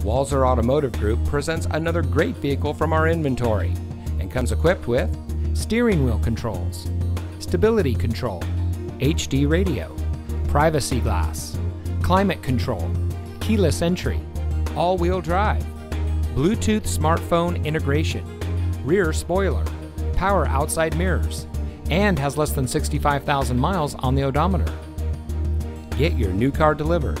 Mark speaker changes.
Speaker 1: Walser Automotive Group presents another great vehicle from our inventory and comes equipped with steering wheel controls, stability control, HD radio, privacy glass, climate control, keyless entry, all wheel drive, Bluetooth smartphone integration, rear spoiler, power outside mirrors, and has less than 65,000 miles on the odometer. Get your new car delivered.